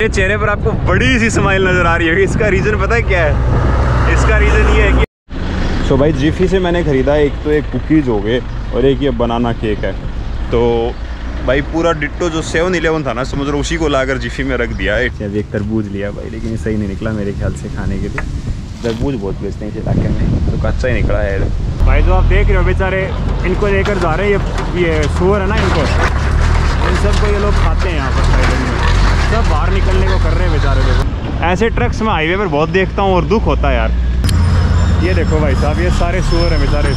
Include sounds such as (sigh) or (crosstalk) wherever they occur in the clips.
मेरे चेहरे पर आपको बड़ी सी स्माइल नज़र आ रही है इसका रीज़न पता है क्या है? इसका रीज़न ये है कि सो so भाई जीफी से मैंने ख़रीदा एक तो एक कुकीज़ हो गए और एक ये बनाना केक है। तो भाई पूरा डिट्टो जो सेवन इलेवन था ना समझ लो उसी को लाकर जीफी में रख दिया है। अभी एक तरबूज लिया भाई लेकिन ये सही नहीं निकला मेरे ख्याल से खाने के लिए। तरबूज बहुत बेचते हैं इस इलाके में तो कच्चा ही निकला है भाई जो आप देख रहे हो बेचारे इनको लेकर जा रहे हैं ये ये सुअर है ना इनको। इन सबको ये लोग खाते हैं यहाँ पर सब बाहर निकलने को कर रहे हैं बेचारे देखो ऐसे ट्रक्स में हाईवे पर बहुत देखता हूँ और दुख होता है यार। ये देखो भाई साहब, ये सारे सुअर हैं बेचारे।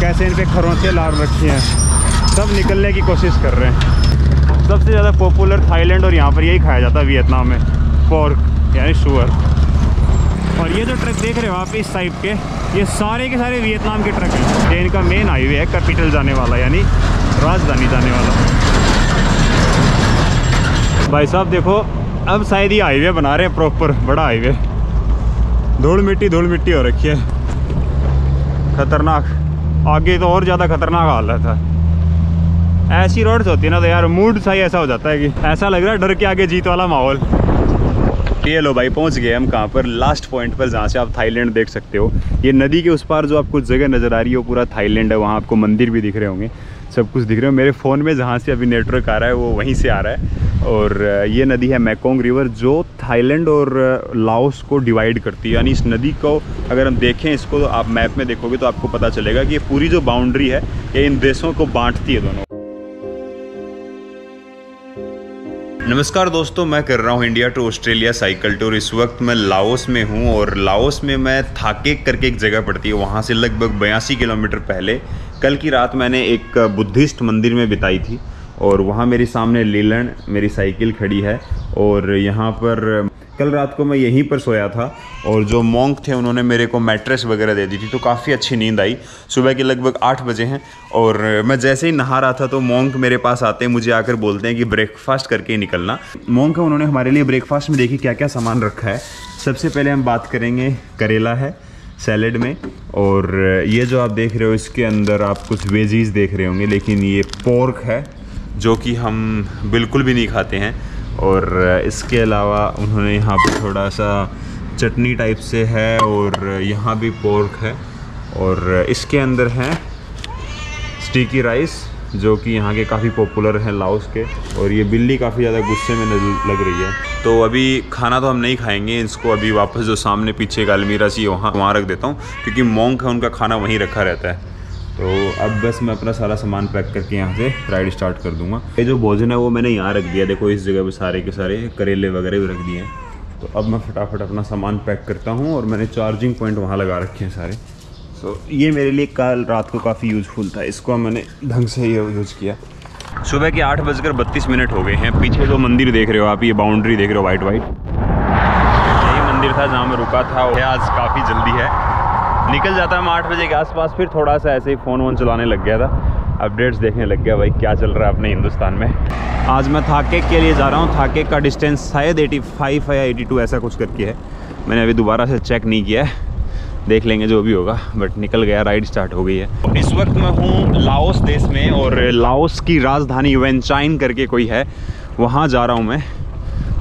कैसे इन पे खरोंचे लाड़ रखी हैं। सब निकलने की कोशिश कर रहे हैं। सबसे ज़्यादा पॉपुलर थाईलैंड और यहाँ पर यही खाया जाता है वियतनाम में। पोर्क यानी सुअर। और ये जो ट्रक देख रहे हो आप इस टाइप के, ये सारे के सारे वियतनाम के ट्रक हैं। ये इनका मेन हाईवे है कैपिटल जाने वाला, यानी राजधानी जाने वाला। भाई साहब, देखो, अब शायद ये हाईवे बना रहे हैं प्रॉपर बड़ा हाईवे धूल मिट्टी धूल मिट्टी हो रखी है। खतरनाक। आगे तो और ज़्यादा खतरनाक हालत है। ऐसी रोड्स होती है ना तो यार मूड सा ही ऐसा हो जाता है कि ऐसा लग रहा है डर के आगे जीत वाला माहौल। ये लो भाई, पहुँच गए हम कहाँ पर? लास्ट पॉइंट पर, जहाँ से आप थाईलैंड देख सकते हो। ये नदी के उस पार जो आपको जगह नज़र आ रही है, वो पूरा थाईलैंड है। वहाँ आपको मंदिर भी दिख रहे होंगे। सब कुछ दिख रहे हो। मेरे फ़ोन में जहाँ से अभी नेटवर्क आ रहा है, वो वहीं से आ रहा है। और ये नदी है मैकोंग रिवर, जो थाईलैंड और लाओस को डिवाइड करती है। यानी इस नदी को अगर हम देखें इसको तो आप मैप में देखोगे तो आपको पता चलेगा कि ये पूरी जो बाउंड्री है, ये इन देशों को बांटती है दोनों। नमस्कार दोस्तों, मैं कर रहा हूँ India to Australia cycle tour इस वक्त मैं लाओस में हूँ और लाओस में मैं थाकेक करके एक जगह पड़ती है। वहाँ से लगभग बयासी किलोमीटर पहले कल की रात मैंने एक बुद्धिस्ट मंदिर में बिताई थी और वहाँ मेरे सामने लीलन, मेरी साइकिल खड़ी है और यहाँ पर, कल रात को मैं यहीं पर सोया था और जो मोंक थे उन्होंने मेरे को मैट्रेस वगैरह दे दी थी तो काफ़ी अच्छी नींद आई। सुबह के लगभग आठ बजे हैं और मैं जैसे ही नहा रहा था तो मोंक मेरे पास आते हैं, मुझे आकर बोलते हैं कि ब्रेकफास्ट करके ही निकलना। मोंक उन्होंने हमारे लिए ब्रेकफास्ट में देखिए क्या क्या सामान रखा है। सबसे पहले हम बात करेंगे, करेला है सैलेड में। और ये जो आप देख रहे हो, इसके अंदर आप कुछ वेजीज देख रहे होंगे, लेकिन ये पोर्क है, जो कि हम बिल्कुल भी नहीं खाते हैं। और इसके अलावा उन्होंने यहाँ पर थोड़ा सा चटनी टाइप से है, और यहाँ भी पोर्क है। और इसके अंदर है स्टिकी राइस जो कि यहाँ के काफ़ी पॉपुलर हैं लाओस के, और ये बिल्ली काफ़ी ज़्यादा गुस्से में लग रही है। तो अभी खाना तो हम नहीं खाएँगे, इसको अभी वापस जो सामने पीछे एक अलमीरा सी वहाँ वहाँ रख देता हूँ, क्योंकि मोंग है, उनका खाना वहीं रखा रहता है। तो अब बस मैं अपना सारा सामान पैक करके यहाँ से राइड स्टार्ट कर दूँगा। ये जो भोजन है, वो मैंने यहाँ रख दिया। देखो, इस जगह पे सारे के सारे करेले वगैरह भी रख दिए हैं। तो अब मैं फटाफट अपना सामान पैक करता हूँ, और मैंने चार्जिंग पॉइंट वहाँ लगा रखे हैं सारे। सो so, ये मेरे लिए कल रात को काफ़ी यूज़फुल था। इसको मैंने ढंग से ही यूज़ किया। सुबह के आठ बजकर बत्तीस मिनट हो गए हैं। पीछे जो मंदिर देख रहे हो आप ये बाउंड्री देख रहे हो वाइट वाइट यही मंदिर था जहाँ मैं रुका था आज काफ़ी जल्दी है। निकल जाता है मैं आठ बजे के आसपास फिर थोड़ा सा ऐसे ही फ़ोन वोन चलाने लग गया था। अपडेट्स देखने लग गया भाई क्या चल रहा है अपने हिंदुस्तान में। आज मैं थाकेक के लिए जा रहा हूँ। थाकेक का डिस्टेंस शायद 85 है या 82 ऐसा कुछ करके है। मैंने अभी दोबारा से चेक नहीं किया है। देख लेंगे जो भी होगा बट निकल गया राइड स्टार्ट हो गई है। इस वक्त मैं हूँ लाओस देश में और लाओस की राजधानी वेंचाइन करके कोई है, वहाँ जा रहा हूँ मैं।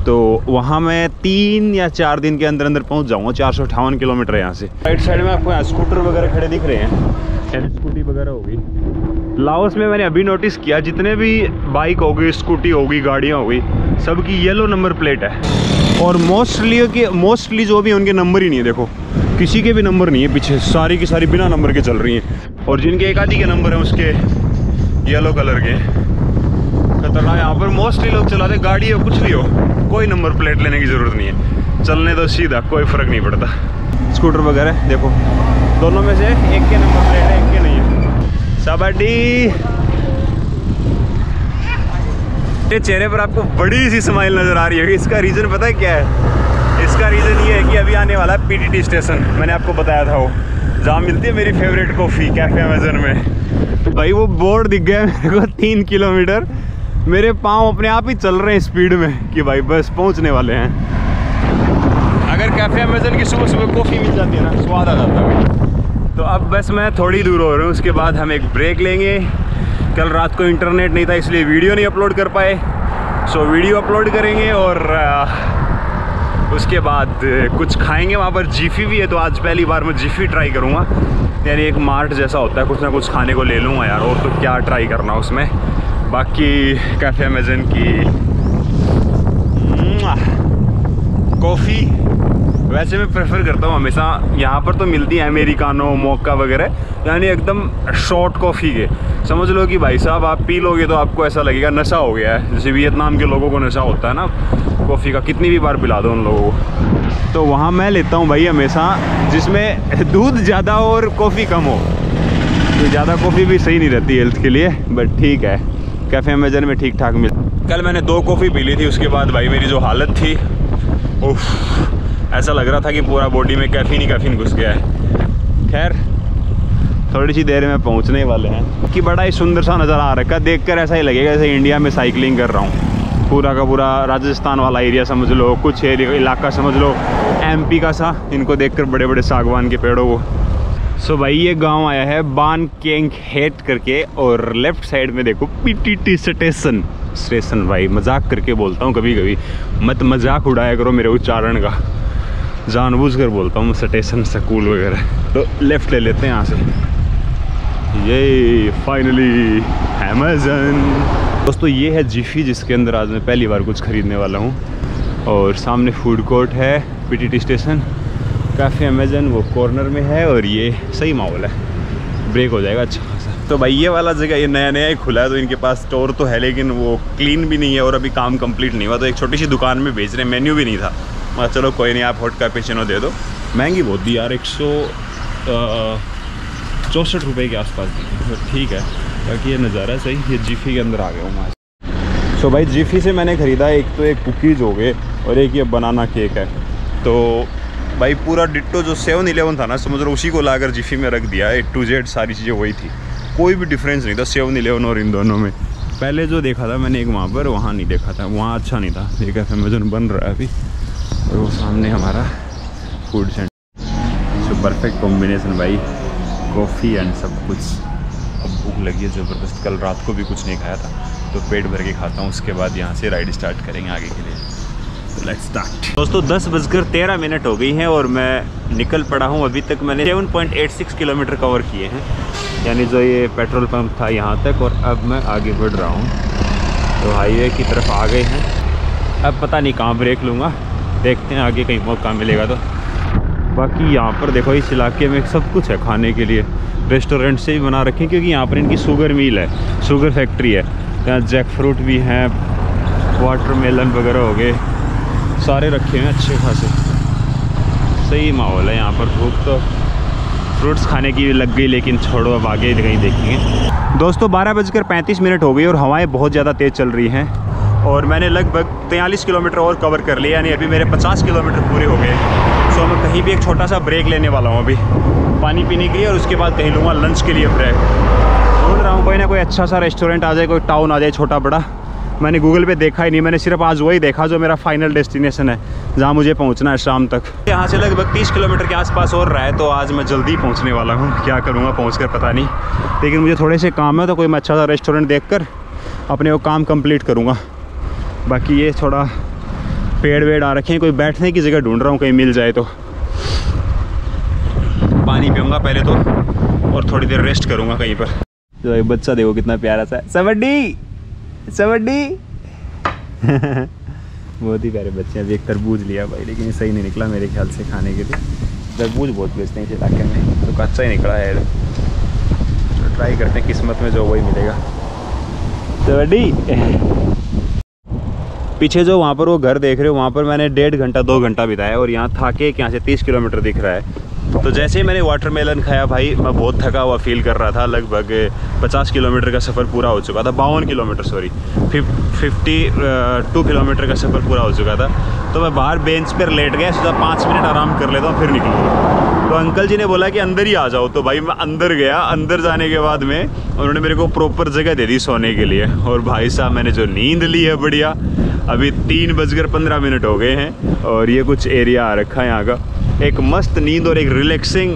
तो वहाँ मैं तीन या चार दिन के अंदर अंदर पहुँच जाऊँगा, चार सौ अठावन किलोमीटर यहाँ से। राइट साइड में आपको स्कूटर वगैरह खड़े दिख रहे हैं। स्कूटी वगैरह होगी। लाओस में मैंने अभी नोटिस किया, जितने भी बाइक होगी स्कूटी होगी, गाड़ियाँ होगी, सबकी येलो नंबर प्लेट है। और मोस्टली मोस्टली जो भी उनके नंबर ही नहीं है, देखो। किसी के भी नंबर नहीं है, पीछे सारी की सारी बिना नंबर के चल रही हैं। और जिनके एक आधी के नंबर हैं, उसके येलो कलर के। खतरनाक, यहाँ पर मोस्टली लोग चलाते गाड़ी हो, कुछ भी हो, कोई नंबर प्लेट लेने की ज़रूरत नहीं है। चलने तो सीधा, कोई फ़र्क नहीं पड़ता। स्कूटर वगैरह, देखो, दोनों में से एक के नंबर प्लेट है, एक के नहीं है। सबडी। चेहरे पर आपको बड़ी सी स्माइल नज़र आ रही है इसका रीज़न पता है क्या है? इसका रीज़न ये है कि अभी आने वाला है पीटीटी स्टेशन मैंने आपको बताया था वो। जहाँ मिलती है मेरी फेवरेट कॉफ़ी कैफ़े अमेजन में। भाई, वो बोर्ड दिख गया मेरे को तीन किलोमीटर। मेरे पाँव अपने आप ही चल रहे हैं स्पीड में कि भाई, बस पहुँचने वाले हैं। अगर कैफ़े अमेजन की सुबह सुबह कॉफ़ी मिल जाती है ना, स्वाद आ जाता है। तो अब बस मैं थोड़ी दूर हो रहा हूँ, उसके बाद हम एक ब्रेक लेंगे। कल रात को इंटरनेट नहीं था, इसलिए वीडियो नहीं अपलोड कर पाए। सो वीडियो अपलोड करेंगे और उसके बाद कुछ खाएँगे वहाँ पर। जीफी भी है तो आज पहली बार मैं जीफी ट्राई करूँगा। यानी एक मार्ट जैसा होता है, कुछ ना कुछ खाने को ले लूँगा यार, और तो क्या ट्राई करना उसमें। बाकी, कैफ़े अमेजन की कॉफ़ी। वैसे मैं प्रेफर करता हूँ हमेशा, यहाँ पर तो मिलती है अमेरिकानो मोका वगैरह, यानी एकदम शॉर्ट कॉफ़ी के। समझ लो कि भाई साहब, आप पी लोगे तो आपको ऐसा लगेगा, नशा हो गया है। जैसे वियतनाम के लोगों को नशा होता है ना। कॉफ़ी का कितनी भी बार पिला दो उन लोगों को। तो वहाँ मैं लेता हूँ भाई हमेशा, जिसमें दूध ज़्यादा हो और कॉफ़ी कम हो। तो ज़्यादा कॉफ़ी भी सही नहीं रहती हेल्थ के लिए बट ठीक है। कैफ़े अमेजन में ठीक ठाक मिल कल मैंने दो कॉफ़ी पी ली थी, उसके बाद भाई मेरी जो हालत थी, उफ, ऐसा लग रहा था कि पूरा बॉडी में कैफीन ही कैफीन घुस गया है। खैर, थोड़ी सी देर में पहुँचने वाले हैं। कि बड़ा ही सुंदर सा नज़र आ रखा है, देखकर ऐसा ही लगेगा जैसे इंडिया में साइकिलिंग कर रहा हूँ। पूरा का पूरा राजस्थान वाला एरिया समझ लो, कुछ एरिया इलाका समझ लो। एमपी का सा, इनको देखकर बड़े बड़े सागवान के पेड़ों को। सो so भाई, ये गाँव आया है बान केंग हेट करके और लेफ़्ट साइड में देखो पीटीटी स्टेशन स्टेशन भाई, मज़ाक करके बोलता हूँ कभी कभी मत मज़ाक उड़ाया करो मेरे उच्चारण का। जानबूझ कर बोलता हूँ स्टेशन स्कूल वगैरह। तो लेफ़्ट ले लेते हैं यहाँ से। ये फाइनली अमेजन दोस्तों, ये है जिफी, जिसके अंदर आज मैं पहली बार कुछ ख़रीदने वाला हूँ। और सामने फ़ूड कोर्ट है पीटीटी स्टेशन काफ़ी अमेजन वो कॉर्नर में है और ये सही माहौल है। ब्रेक हो जाएगा अच्छा खासा। तो भाई, ये वाला जगह, ये नया नया ही खुला है तो इनके पास स्टोर तो है, लेकिन वो क्लीन भी नहीं है और अभी काम कंप्लीट नहीं हुआ। तो एक छोटी सी दुकान में बेच रहे मेन्यू भी नहीं था। मैं चलो, कोई नहीं, आप हॉट कैपेचिनो दे दो। महँगी बहुत दी यार, एक सौ चौंसठ रुपये के आसपास तो ठीक है। बाकी ये नज़ारा सही, ये जीफी के अंदर आ गया हूँ मैं सो भाई जीफी से मैंने ख़रीदा एक तो एक कुकीज़ हो गए और एक ये बनाना केक है। तो भाई, पूरा डिट्टो जो सेवन इलेवन था ना, समझ लो उसी को लाकर जीफी में रख दिया। ए टू जेड सारी चीज़ें वही थी। कोई भी डिफरेंस नहीं था सेवन इलेवन और इन दोनों में। पहले जो देखा था मैंने एक वहाँ पर, वहाँ नहीं देखा था। वहाँ अच्छा नहीं था। एक अमेजन बन रहा है अभी। और वो सामने हमारा food centre so perfect combination भाई। कॉफ़ी एंड सब कुछ। भूख लगी है, ज़बरदस्त। कल रात को भी कुछ नहीं खाया था तो पेट भर के खाता हूँ, उसके बाद यहाँ से राइड स्टार्ट करेंगे आगे के लिए। लेट्स स्टार्ट दोस्तों, दस बजकर तेरह मिनट हो गई हैं और मैं निकल पड़ा हूँ। अभी तक मैंने 7.86 किलोमीटर कवर किए हैं। यानी जो ये पेट्रोल पंप था यहाँ तक और अब मैं आगे बढ़ रहा हूँ। तो हाईवे की तरफ़ आ गए हैं। अब पता नहीं कहाँ ब्रेक लूँगा। देखते हैं आगे कहीं मौका मिलेगा तो। बाकी यहाँ पर देखो, इस इलाके में सब कुछ है खाने के लिए। रेस्टोरेंट से भी बना रखे हैं क्योंकि यहाँ पर इनकी शुगर मिल है शुगर फैक्ट्री है। यहाँ जैक फ्रूट भी हैं वाटर मेलन वगैरह हो गए, सारे रखे हुए हैं अच्छे खासे। सही माहौल है यहाँ पर धूप तो फ्रूट्स खाने की लग गई, लेकिन छोड़ो, अब आगे कहीं देखेंगे। दोस्तों, बारह बजकर पैंतीस मिनट हो गई और हवाएँ बहुत ज़्यादा तेज़ चल रही हैं, और मैंने लगभग तैंतालीस किलोमीटर और कवर कर लिया, यानी अभी मेरे 50 किलोमीटर पूरे हो गए। सो मैं कहीं भी एक छोटा सा ब्रेक लेने वाला हूँ अभी। पानी पीने के लिए और उसके बाद कहीं लूँगा लंच के लिए ब्रेक बोल रहा हूँ, कोई ना कोई अच्छा सा रेस्टोरेंट आ जाए, कोई टाउन आ जाए, छोटा बड़ा। मैंने गूगल पे देखा ही नहीं, मैंने सिर्फ़ आज वही देखा जो मेरा फाइनल डेस्टिनेशन है, जहाँ मुझे पहुँचना है शाम तक। यहाँ से लगभग तीस किलोमीटर के आसपास और रहा है तो आज मैं जल्दी पहुँचने वाला हूँ। क्या करूँगा पहुँच कर पता नहीं। लेकिन मुझे थोड़े से काम है तो कोई मैं अच्छा सा रेस्टोरेंट देख कर अपने वो काम कंप्लीट करूँगा। बाकी ये थोड़ा पेड़ वेड़ आ रखे हैं, कोई बैठने की जगह ढूंढ रहा हूँ, कहीं मिल जाए तो। पानी पीऊँगा पहले तो और थोड़ी देर रेस्ट करूँगा कहीं पर। तो एक बच्चा देखो कितना प्यारा सा सबड्डी सबड्डी (laughs) बहुत ही प्यारे बच्चे अभी एक तरबूज लिया भाई, लेकिन ये सही नहीं निकला मेरे ख्याल से खाने के लिए। तरबूज बहुत बेचते हैं इस इलाके में। तो कच्चा ही निकला है। तो ट्राई करते हैं, किस्मत में जो वही मिलेगा। सबड्डी (laughs) पीछे जो वहाँ पर वो घर देख रहे हो, वहाँ पर मैंने डेढ़ घंटा, दो घंटा बिताया और यहाँ था के यहाँ से तीस किलोमीटर दिख रहा है। तो जैसे ही मैंने वाटरमेलन खाया भाई, मैं बहुत थका हुआ फील कर रहा था। लगभग पचास किलोमीटर का सफ़र पूरा हो चुका था। बावन kilometre sorry fifty two kilometre का सफ़र पूरा हो चुका था। तो मैं बाहर बेंच पर लेट गया, सोचा पाँच मिनट आराम कर लेता हूँ, फिर निकलूँगा तो अंकल जी ने बोला कि अंदर ही आ जाओ। तो भाई मैं अंदर गया। अंदर जाने के बाद में उन्होंने मेरे को प्रॉपर जगह दे दी सोने के लिए। और भाई साहब, मैंने जो नींद ली है बढ़िया, अभी तीन बजकर पंद्रह मिनट हो गए हैं और ये कुछ एरिया आ रखा है यहाँ का। एक मस्त नींद और एक रिलैक्सिंग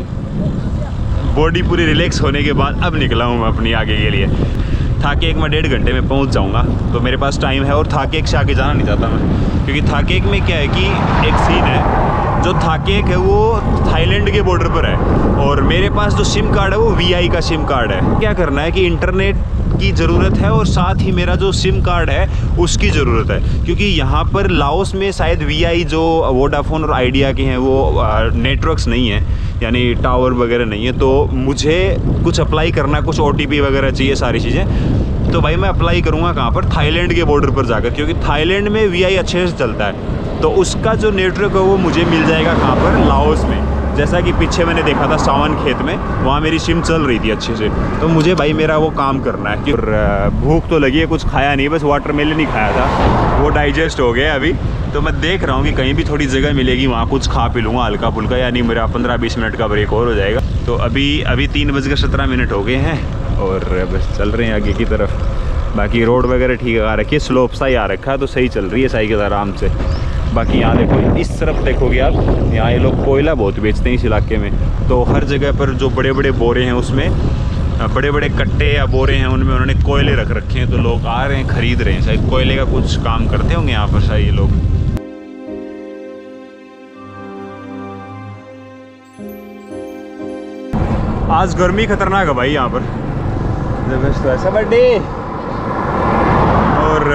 बॉडी पूरी रिलैक्स होने के बाद अब निकला हूँ मैं अपनी आगे के लिए। था कि एक मैं डेढ़ घंटे में पहुँच जाऊँगा तो मेरे पास टाइम है और था कि एक से आगे जाना नहीं चाहता मैं। क्योंकि थाकेक में क्या है कि एक सीन है जो थाकेक है, वो थाईलैंड के बॉर्डर पर है। और मेरे पास जो सिम कार्ड है, वो वीआई का सिम कार्ड है। क्या करना है कि इंटरनेट की ज़रूरत है और साथ ही मेरा जो सिम कार्ड है, उसकी ज़रूरत है। क्योंकि यहाँ पर लाओस में शायद वीआई जो वोडाफोन और आइडिया के हैं, वो नेटवर्क्स नहीं है। यानी टावर वगैरह नहीं है। तो मुझे कुछ अप्लाई करना, कुछ ओटीपी वगैरह चाहिए, सारी चीज़ें। तो भाई मैं अप्लाई करूँगा कहाँ पर? थाईलैंड के बॉर्डर पर जाकर। क्योंकि थाईलैंड में वीआई अच्छे से चलता है। तो उसका जो नेटवर्क है वो मुझे मिल जाएगा कहाँ पर? लाओस में। जैसा कि पीछे मैंने देखा था सावन खेत में, वहाँ मेरी सिम चल रही थी अच्छे से। तो मुझे भाई मेरा वो काम करना है। और भूख तो लगी है, कुछ खाया नहीं, बस वाटर मेलन ही खाया था। वो डाइजेस्ट हो गया अभी। तो मैं देख रहा हूँ कि कहीं भी थोड़ी जगह मिलेगी, वहाँ कुछ खा पी लूँगा हल्का फुल्का यानी मेरा पंद्रह बीस मिनट का ब्रेक और हो जाएगा। तो अभी अभी तीन बजकर सत्रह मिनट हो गए हैं। और, बस चल रहे हैं आगे की तरफ़। बाकी रोड वगैरह ठीक आ रखी है स्लोप सा ही आ रखा है तो सही चल रही है साइकिल आराम से। बाकी यहाँ देखो इस तरफ़ देखोगे आप यहाँ ये लोग कोयला बहुत बेचते हैं इस इलाके में। तो हर जगह पर जो बड़े बड़े बोरे हैं उसमें बड़े बड़े कट्टे या बोरे हैं उनमें उन्होंने कोयले रख रखे हैं तो लोग आ रहे हैं ख़रीद रहे हैं। शायद कोयले का कुछ काम करते होंगे यहाँ पर शायद ये लोग। आज गर्मी खतरनाक है भाई यहाँ पर। ऐसा बर्थडे। और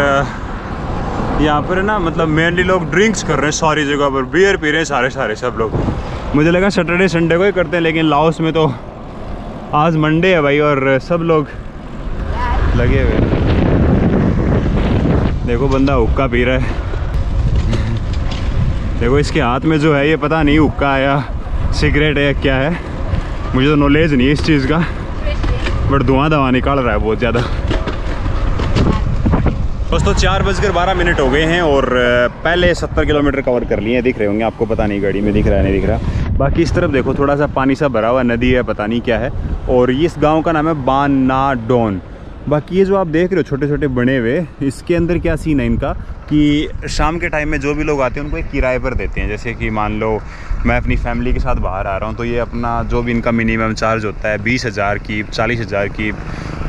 यहाँ पर ना मतलब मेनली लोग ड्रिंक्स कर रहे हैं सारी जगह पर। बियर पी रहे हैं सारे सारे, सब लोग। मुझे लगा सैटरडे संडे को ही करते हैं, लेकिन लाओस में तो आज मंडे है भाई, और सब लोग लगे हुए देखो, बंदा हुक्का पी रहा है। देखो, इसके हाथ में जो है, ये पता नहीं हुक्का है या सिगरेट है या क्या है। मुझे तो नॉलेज नहीं है इस चीज़ का। बट धुआँ धुआँ निकाल रहा है बहुत ज़्यादा। दोस्तों, चार बजकर बारह मिनट हो गए हैं और पहले सत्तर किलोमीटर कवर कर लिए हैं। दिख रहे होंगे आपको, पता नहीं गाड़ी में दिख रहा है, नहीं दिख रहा। बाकी इस तरफ़ देखो, थोड़ा सा पानी सा भरा हुआ नदी है, पता नहीं क्या है। और इस गाँव का नाम है बाना डोन बाकी ये जो आप देख रहे हो छोटे छोटे बने हुए, इसके अंदर क्या सीन है इनका? कि शाम के टाइम में जो भी लोग आते हैं, उनको एक किराए पर देते हैं। जैसे कि मान लो, मैं अपनी फैमिली के साथ बाहर आ रहा हूँ तो ये अपना जो भी इनका मिनिमम चार्ज होता है, बीस हज़ार की, चालीस हज़ार की,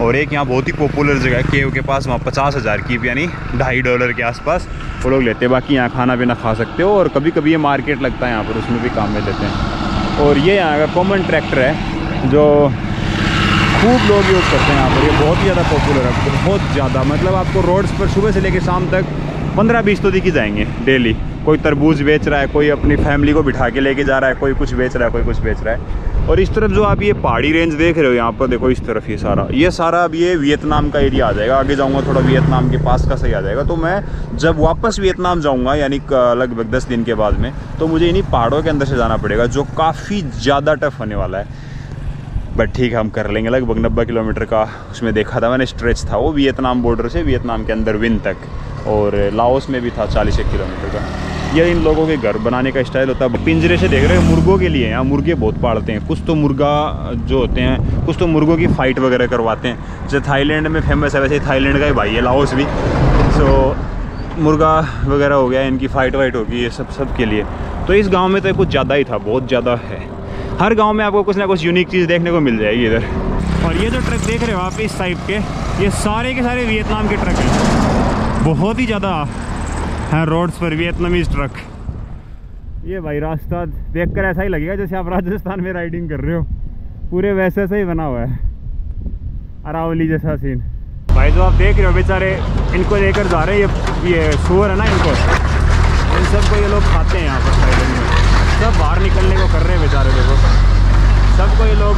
और एक यहाँ बहुत ही पॉपुलर जगह है, केव के पास, वहाँ पचास हज़ार की, यानी ढाई डॉलर के आसपास, वो लोग लेते हैं। बाकी यहाँ खाना पीना खा सकते हो, और कभी कभी ये मार्केट लगता है, यहाँ पर उसमें भी काम में लेते हैं। और ये यहाँ का कॉमन ट्रैक्टर है, जो खूब लोग यूज़ करते हैं यहाँ पर। ये बहुत ही ज़्यादा पॉपुलर है। बहुत ज़्यादा। मतलब आपको रोड्स पर सुबह से लेकर शाम तक पंद्रह बीस तो दिखी जाएँगे डेली कोई तरबूज बेच रहा है, कोई अपनी फैमिली को बिठा के लेके जा रहा है, कोई कुछ बेच रहा है, कोई कुछ बेच रहा है। और इस तरफ़ जो आप ये पहाड़ी रेंज देख रहे हो यहाँ पर, देखो इस तरफ़ ये सारा। ये सारा अब ये वियतनाम का एरिया आ जाएगा। आगे जाऊँगा, थोड़ा वियतनाम के पास का सही आ जाएगा। तो मैं जब वापस वियतनाम जाऊँगा, यानी लगभग दस दिन के बाद में तो मुझे इन्हीं पहाड़ों के अंदर से जाना पड़ेगा, जो काफ़ी ज़्यादा टफ होने वाला है। बट ठीक है, हम कर लेंगे। लगभग नब्बे किलोमीटर का उसमें देखा था मैंने, स्ट्रेच था वो, वियतनाम बॉर्डर से वियतनाम के अंदर विन तक। और लाओस में भी था चालीस एक किलोमीटर का। यह इन लोगों के घर बनाने का स्टाइल होता है। पिंजरे से देख रहे हैं, मुर्गों के लिए। यहाँ मुर्गे बहुत पालते हैं। कुछ तो मुर्गा जो होते हैं, कुछ तो मुर्गों की फ़ाइट वगैरह करवाते हैं। जैसे थाईलैंड में फ़ेमस है, वैसे थाईलैंड का ही भाई है, लाओस भी। सो मुर्गा वगैरह हो गया, इनकी फ़ाइट वाइट होगी, ये सब सब के लिए। तो इस गाँव में तो कुछ ज़्यादा ही था, बहुत ज़्यादा है। हर गाँव में आपको कुछ ना कुछ यूनिक चीज़ देखने को मिल जाएगी इधर। और ये जो ट्रक देख रहे हो आप इस टाइप के, ये सारे के सारे वियतनाम के ट्रक हैं। बहुत ही ज़्यादा हैं रोड्स पर वियतनामीज ट्रक ये भाई रास्ता देखकर ऐसा ही लगेगा जैसे आप राजस्थान में राइडिंग कर रहे हो। पूरे वैसे से ही बना हुआ है। अरावली जैसा सीन भाई जो आप देख रहे हो बेचारे, इनको लेकर जा रहे हैं ये ये सुअर है ना इनको। इन सबको ये लोग खाते हैं यहाँ पर। सब बाहर निकलने को कर रहे हैं बेचारे देखो सबको ये लोग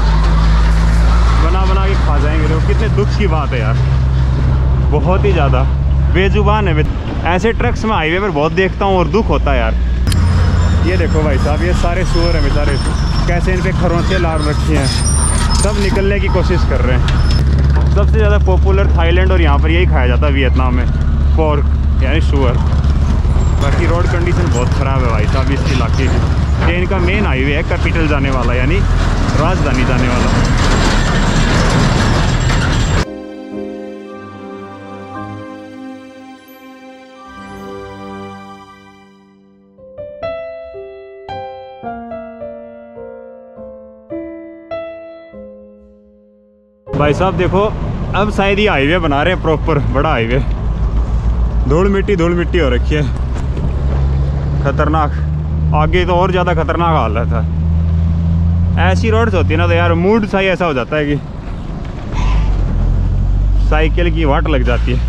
बना बना के खा जाएँगे देखो कितने दुख की बात है यार। बहुत ही ज़्यादा। बेजुबान है। ऐसे ट्रक्स में हाईवे पर बहुत देखता हूँ और दुख होता है यार। ये देखो भाई साहब, ये सारे सुअर हैं बेचारे। कैसे इन पर खरोंचे लाल रखी हैं। सब निकलने की कोशिश कर रहे हैं। सबसे ज़्यादा पॉपुलर थाईलैंड और यहाँ पर यही खाया जाता है वियतनाम में। पोर्क यानी शुअर बाकी रोड कंडीशन बहुत ख़राब है भाई साहब, इस इलाके की। ये इनका मेन हाईवे है कैपिटल जाने वाला, यानी राजधानी जाने वाला। भाई साहब, देखो, अब शायद ये हाईवे बना रहे हैं प्रॉपर बड़ा हाईवे धूल मिट्टी धूल मिट्टी हो रखी है। खतरनाक। आगे तो और ज़्यादा खतरनाक हालत है। ऐसी रोड्स होती है ना तो यार मूड सही ऐसा हो जाता है कि साइकिल की वाट लग जाती है।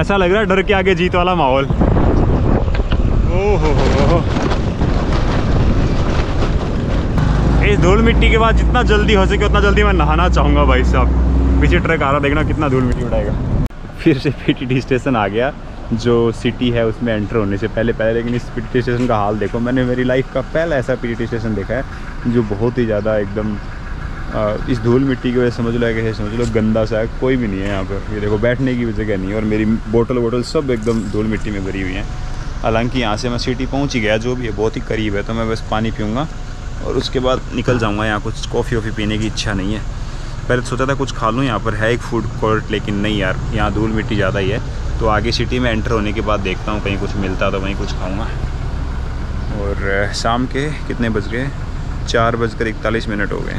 ऐसा लग रहा है डर के आगे जीत वाला माहौल। ओहो हो इस धूल मिट्टी के बाद जितना जल्दी हो सके उतना जल्दी मैं नहाना चाहूँगा भाई साहब। पीछे ट्रक आ रहा, देखना कितना धूल मिट्टी उड़ाएगा। फिर से पीटीटी स्टेशन आ गया। जो सिटी है, उसमें एंटर होने से पहले पहले, लेकिन इस पीटीटी स्टेशन का हाल देखो। मैंने मेरी लाइफ का पहला ऐसा पीटीटी स्टेशन देखा है, जो बहुत ही ज़्यादा एकदम इस धूल मिट्टी की वजह समझ लो कैसे समझ लो, गंदा सा कोई भी नहीं है यहाँ पर। ये देखो, बैठने की भी जगह नहीं है, और मेरी बोतल वोटल सब एकदम धूल मिट्टी में भरी हुई हैं। हालाँकि यहाँ से मैं सिटी पहुँच ही गया, जो भी है, बहुत ही करीब है तो मैं बस पानी पीऊँगा, और उसके बाद निकल जाऊँगा यहाँ कुछ कॉफ़ी वॉफ़ी पीने की इच्छा नहीं है। पहले सोचा था कुछ खा लूँ, यहाँ पर है एक फ़ूड कोर्ट लेकिन नहीं यार, यहाँ धूल मिट्टी ज़्यादा ही है। तो आगे सिटी में एंटर होने के बाद देखता हूँ कहीं कुछ मिलता तो वहीं कुछ खाऊँगा। और शाम के कितने बज गए? चार बजकर इकतालीस मिनट हो गए।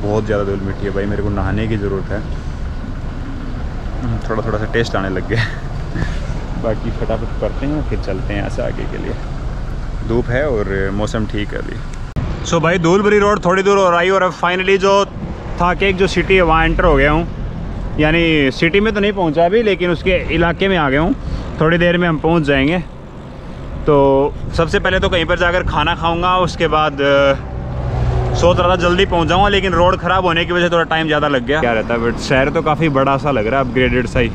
बहुत ज़्यादा धूल मिट्टी है भाई, मेरे को नहाने की ज़रूरत है। थोड़ा थोड़ा सा टेस्ट आने लग गया। बाकी फटाफट करते हैं, फिर चलते हैं ऐसे आगे के लिए। धूप है और मौसम ठीक है अभी। सो so, भाई धूलबरी रोड थोड़ी दूर और आई और अब फाइनली जो था कि एक जो सिटी है, वहाँ एंटर हो गया हूँ। यानी सिटी में तो नहीं पहुँचा अभी, लेकिन उसके इलाके में आ गया हूँ। थोड़ी देर में हम पहुँच जाएँगे। तो सबसे पहले तो कहीं पर जाकर खाना खाऊँगा, उसके बाद सोच रहा था जल्दी पहुँच जाऊँगा लेकिन रोड ख़राब होने की वजह से थोड़ा टाइम ज़्यादा लग गया। क्या रहता है बट शहर तो काफ़ी बड़ा सा लग रहा है अपग्रेडेड सा ही।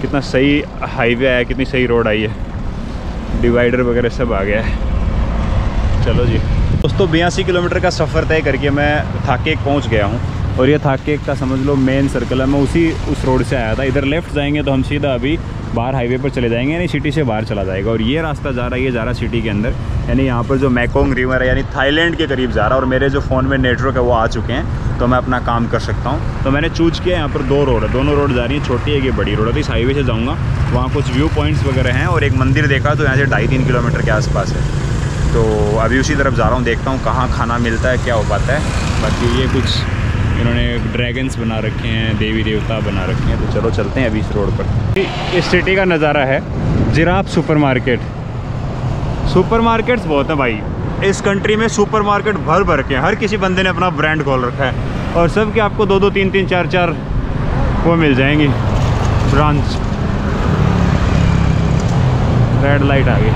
कितना सही हाईवे है कितनी सही रोड आई है। डिवाइडर वगैरह सब आ गया है। चलो जी। दोस्तों, बयासी किलोमीटर का सफ़र तय करके मैं थाकेक पहुँच गया हूँ। और ये थाकेक का समझ लो मेन सर्कल है। मैं उसी, उस रोड से आया था। इधर लेफ़्ट जाएँगे तो हम सीधा अभी बाहर हाईवे पर चले जाएँगे, यानी सिटी से बाहर चला जाएगा। और ये रास्ता जा रहा है, ये जा रहा सिटी के अंदर। यानी यहाँ पर जो मैकोंग रिवर है, यानी थाईलैंड के करीब जा रहा है। और मेरे जो फ़ोन में नेटवर्क है, वो आ चुके हैं। तो मैं अपना काम कर सकता हूँ। तो मैंने चूज़ किया, यहाँ पर दो रोड है। दोनों रोड जा रही है, छोटी है ये बड़ी रोड है। तो इस हाईवे से जाऊँगा। वहाँ कुछ व्यू पॉइंट्स वगैरह हैं और एक मंदिर देखा तो यहाँ से ढाई तीन किलोमीटर के आसपास है। तो अभी उसी तरफ़ जा रहा हूँ, देखता हूँ कहाँ खाना मिलता है, क्या हो पाता है। बाकी ये कुछ इन्होंने ड्रैगन्स बना रखे हैं, देवी देवता बना रखे हैं तो चलो चलते हैं अभी इस रोड पर। इस सिटी का नज़ारा है, giraffe supermarket supermarkets बहुत हैं भाई। इस कंट्री में सुपर मार्केट भर भर के हर किसी बंदे ने अपना ब्रांड खोल रखा है। और सब के आपको दो दो, तीन तीन, चार चार वो मिल जाएँगी। ब्रांच रेड लाइट आ गई।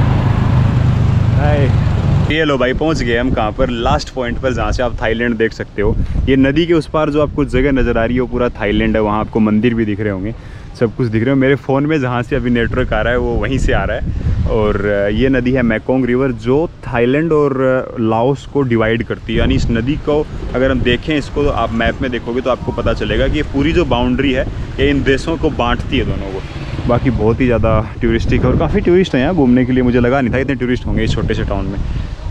ये लो भाई, पहुँच गए हम कहाँ पर? लास्ट पॉइंट पर, जहाँ से आप थाईलैंड देख सकते हो। ये नदी के उस पार जो आपको जगह नज़र आ रही है, वो पूरा थाईलैंड है। वहाँ आपको मंदिर भी दिख रहे होंगे। सब कुछ दिख रहे हो मेरे फ़ोन में जहाँ से अभी नेटवर्क आ रहा है, वो वहीं से आ रहा है। और ये नदी है मैकोंग रिवर जो थाईलैंड और लाओस को डिवाइड करती है। यानी इस नदी को अगर हम देखें, इसको तो आप मैप में देखोगे तो आपको पता चलेगा कि ये पूरी जो बाउंड्री है, ये इन देशों को बांटती है दोनों को। बाकी बहुत ही ज़्यादा टूरिस्टिक और काफ़ी टूरिस्ट हैं यहाँ घूमने के लिए। मुझे लगा नहीं था इतने टूरिस्ट होंगे इस छोटे से टाउन में।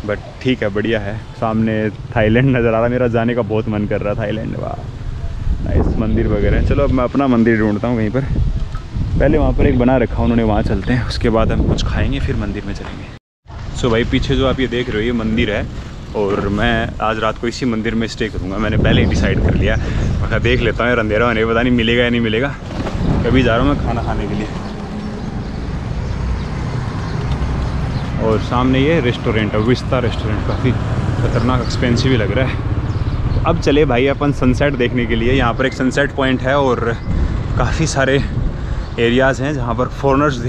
बट ठीक है, बढ़िया है। सामने थाईलैंड नज़र आ रहा मेरा जाने का बहुत मन कर रहा था थाईलैंड, वाह। इस मंदिर वगैरह। चलो, अब मैं अपना मंदिर ढूंढता हूँ कहीं पर। पहले वहाँ पर एक बना रखा उन्होंने, वहाँ चलते हैं। उसके बाद हम कुछ खाएँगे, फिर मंदिर में चलेंगे। सो so, भाई, पीछे जो आप ये देख रहे हो, ये मंदिर है। और मैं आज रात को इसी मंदिर में स्टे करूँगा। मैंने पहले ही डिसाइड कर लिया। मैं देख लेता हूँ यार, अंधेरा होने पता नहीं मिलेगा या नहीं मिलेगा। कभी जा रहा हूँ मैं खाना खाने के लिए। और सामने ये रेस्टोरेंट है, विस्ता रेस्टोरेंट, काफ़ी ख़तरनाक एक्सपेंसिव लग रहा है। तो अब चले भाई अपन सनसेट देखने के लिए। यहाँ पर एक सनसेट पॉइंट है और काफ़ी सारे एरियाज़ हैं जहाँ पर फॉरनर्स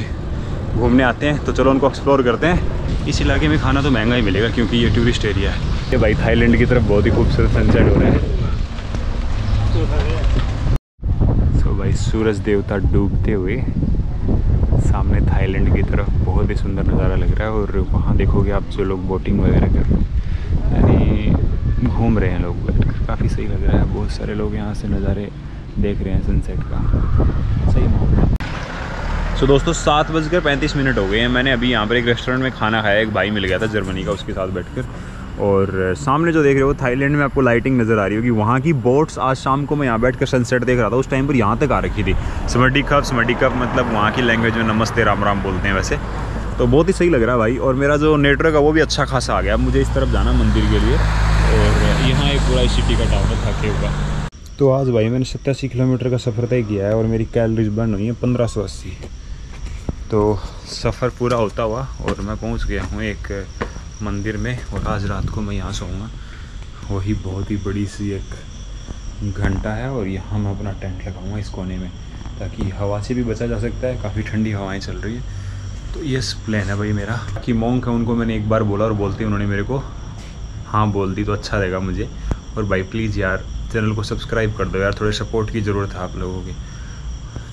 घूमने आते हैं। तो चलो उनको एक्सप्लोर करते हैं। इस इलाके में खाना तो महँगा ही मिलेगा क्योंकि ये टूरिस्ट एरिया है। ये भाई थाईलैंड की तरफ़ बहुत ही खूबसूरत सनसेट हो रहा है। भाई सूरज देवता डूबते हुए सामने थाईलैंड की तरफ़ बहुत ही सुंदर नज़ारा लग रहा है और वहाँ देखोगे आप जो लोग बोटिंग वगैरह कर रहे हैं, यानी घूम रहे हैं लोग बैठ काफ़ी सही लग रहा है। बहुत सारे लोग यहाँ से नज़ारे देख रहे हैं सनसेट का। सही माहौल है। सो दोस्तों, सात बजकर पैंतीस मिनट हो गए हैं। मैंने अभी यहाँ पर एक रेस्टोरेंट में खाना खाया, एक भाई मिल गया था जर्मनी का, उसके साथ बैठकर। और सामने जो देख रहे हो, थाईलैंड में आपको लाइटिंग नज़र आ रही होगी। वहाँ की बोट्स आज शाम को मैं यहाँ बैठ कर सनसेट देख रहा था, उस टाइम पर यहाँ तक आ रखी थी। समडी कप समडी कप मतलब वहाँ की लैंग्वेज में नमस्ते, राम राम बोलते हैं वैसे। तो बहुत ही सही लग रहा है भाई। और मेरा जो नेटवर्क है, वो भी अच्छा खासा आ गया। अब मुझे इस तरफ़ जाना मंदिर के लिए। और यहाँ एक पूरा सिटी का टावर था होगा तो आज भाई मैंने सत्तासी किलोमीटर का सफ़र तय किया है और मेरी कैलरीज बर्न हुई है पंद्रह सौ अस्सी। तो सफ़र पूरा होता हुआ और मैं पहुँच गया हूँ एक मंदिर में और आज रात को मैं यहाँ सोऊँगा वही बहुत ही बड़ी सी एक घंटा है और यहाँ मैं अपना टेंट लगाऊँगा इस कोने में, ताकि हवा से भी बचा जा सकता है। काफ़ी ठंडी हवाएँ चल रही है। तो ये प्लान है भाई मेरा कि मोंग है, उनको मैंने एक बार बोला और बोलते उन्होंने मेरे को हाँ बोल दी तो अच्छा रहेगा मुझे। और भाई प्लीज़ यार चैनल को सब्सक्राइब कर दो यार, थोड़े सपोर्ट की ज़रूरत है आप लोगों की।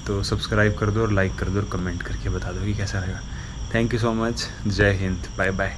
तो सब्सक्राइब कर दो और लाइक कर दो और कमेंट करके बता दो कि कैसा रहेगा। थैंक यू सो मच जय हिंद. Bye bye